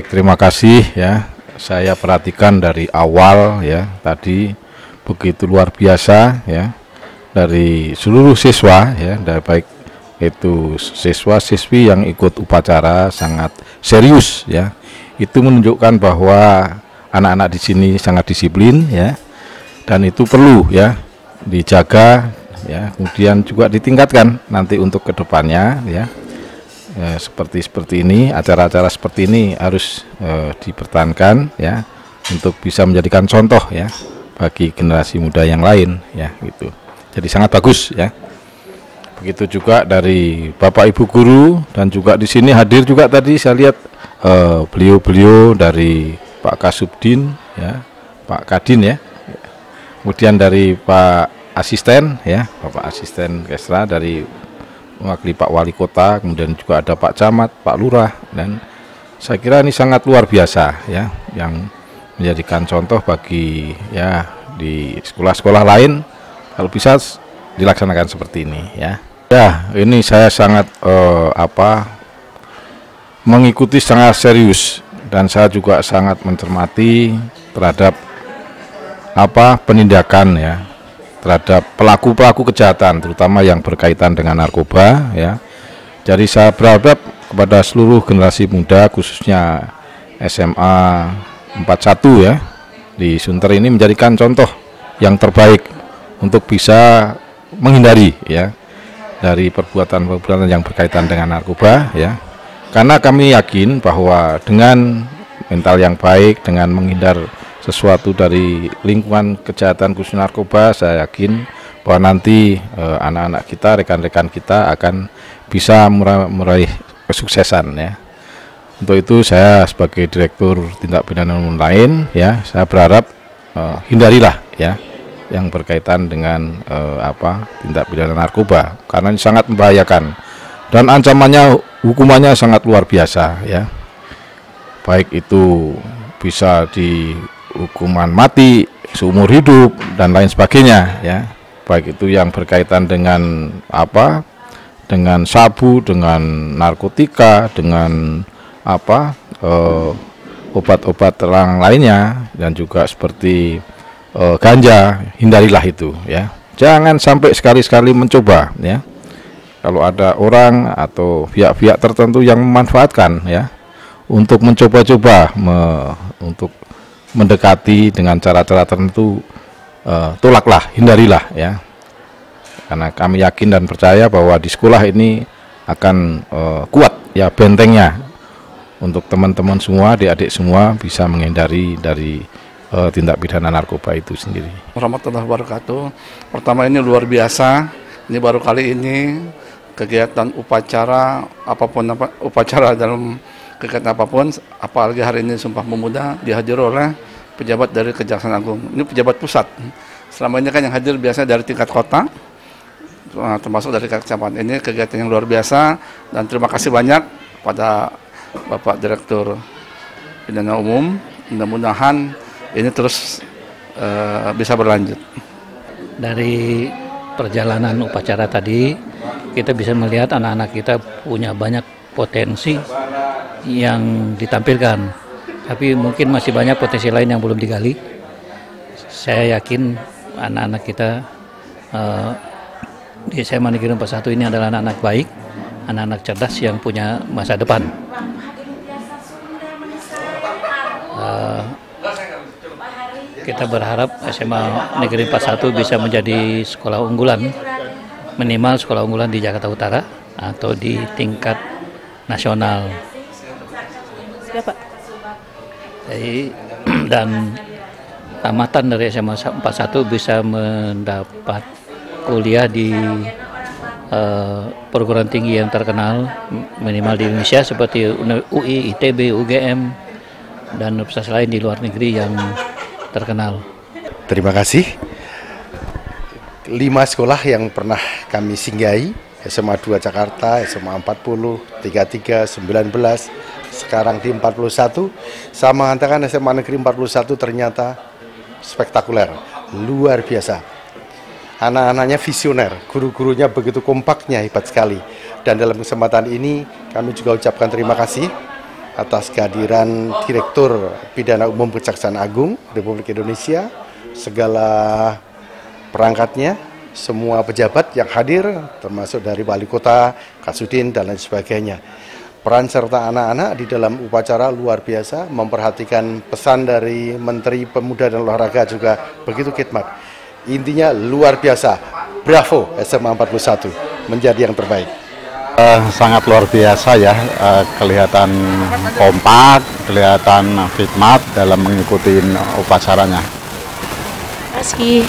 Baik, terima kasih ya. Saya perhatikan dari awal ya. Tadi begitu luar biasa ya. Dari seluruh siswa ya. Dari baik itu siswa siswi yang ikut upacara sangat serius ya. Itu menunjukkan bahwa anak-anak di sini sangat disiplin ya. Dan itu perlu ya dijaga ya. Kemudian juga ditingkatkan nanti untuk ke depannya ya ya, seperti seperti ini acara-acara seperti ini harus eh, dipertahankan ya untuk bisa menjadikan contoh ya bagi generasi muda yang lain ya gitu. Jadi sangat bagus ya. Begitu juga dari bapak ibu guru dan juga di sini hadir juga tadi saya lihat eh, beliau-beliau dari Pak Kasubdin ya Pak Kadin ya. Kemudian dari Pak asisten ya Bapak asisten Kesra dari mewakili Pak Wali Kota, kemudian juga ada Pak Camat, Pak Lurah, dan saya kira ini sangat luar biasa ya, yang menjadikan contoh bagi ya di sekolah-sekolah lain kalau bisa dilaksanakan seperti ini ya. Ya, ini saya sangat eh, apa mengikuti sangat serius dan saya juga sangat mencermati terhadap apa penindakan ya terhadap pelaku-pelaku kejahatan terutama yang berkaitan dengan narkoba ya. Jadi saya berharap kepada seluruh generasi muda khususnya SMA 41 ya di Sunter ini menjadikan contoh yang terbaik untuk bisa menghindari ya dari perbuatan-perbuatan yang berkaitan dengan narkoba ya. Karena kami yakin bahwa dengan mental yang baik dengan menghindar sesuatu dari lingkungan kejahatan khusus narkoba saya yakin bahwa nanti eh, anak-anak kita rekan-rekan kita akan bisa meraih kesuksesan ya. Untuk itu saya sebagai direktur tindak pidana lain ya saya berharap eh, hindarilah ya yang berkaitan dengan eh, apa tindak pidana narkoba karena ini sangat membahayakan dan ancamannya hukumannya sangat luar biasa ya. Baik itu bisa di hukuman mati seumur hidup dan lain sebagainya ya. Baik itu yang berkaitan dengan apa? Dengan sabu dengan narkotika dengan apa? Eh, obat-obat terang lainnya dan juga seperti eh, ganja hindarilah itu ya. Jangan sampai sekali-sekali mencoba ya. Kalau ada orang atau pihak-pihak tertentu yang memanfaatkan ya untuk mencoba-coba me, untuk mendekati dengan cara-cara tertentu uh, tolaklah hindarilah ya karena kami yakin dan percaya bahwa di sekolah ini akan uh, kuat ya bentengnya untuk teman-teman semua adik-adik semua bisa menghindari dari uh, tindak pidana narkoba itu sendiri. Warahmatullahi wabarakatuh. Pertama ini luar biasa. Ini baru kali ini kegiatan upacara apa pun apa upacara dalam kegiatan apa pun, apalagi hari ini Sumpah Pemuda dihadiri oleh pejabat dari Kejaksaan Agung. Ini pejabat pusat. Selama ini kan yang hadir biasanya dari tingkat kota, eh, termasuk dari kecamatan. Ini kegiatan yang luar biasa dan terima kasih banyak pada Bapak Direktur Pidana Umum. Mudah-mudahan ini terus uh, bisa berlanjut. Dari perjalanan upacara tadi, kita bisa melihat anak-anak kita punya banyak potensi yang ditampilkan. Tapi mungkin masih banyak potensi lain yang belum digali. Saya yakin anak-anak kita uh, di SMA Negeri 41 ini adalah anak-anak baik, anak-anak cerdas yang punya masa depan. Uh, kita berharap SMA Negeri 41 bisa menjadi sekolah unggulan, minimal sekolah unggulan di Jakarta Utara atau di tingkat nasional. Ya, Pak. Jadi dan tamatan dari SMA 41 bisa mendapat kuliah di uh, perguruan tinggi yang terkenal minimal di Indonesia seperti UI, ITB, UGM dan universitas lain di luar negeri yang terkenal. Terima kasih. Lima sekolah yang pernah kami singgahi SMA 2 Jakarta, SMA 40, 33, 19, sekarang di 41. Saya mengatakan SMA Negeri 41 ternyata spektakuler, luar biasa. Anak-anaknya visioner, guru-gurunya begitu kompaknya, hebat sekali. Dan dalam kesempatan ini kami juga ucapkan terima kasih atas kehadiran Direktur Pidana Umum Kejaksaan Agung Republik Indonesia, segala perangkatnya, semua pejabat yang hadir, termasuk dari wali kota, Kasudin, dan lain sebagainya. Peran serta anak-anak di dalam upacara luar biasa, memperhatikan pesan dari Menteri Pemuda dan Olahraga juga begitu khidmat. Intinya luar biasa, bravo SMA 41, menjadi yang terbaik. Uh, sangat luar biasa ya, uh, kelihatan kompak, kelihatan khidmat dalam mengikuti upacaranya. Meski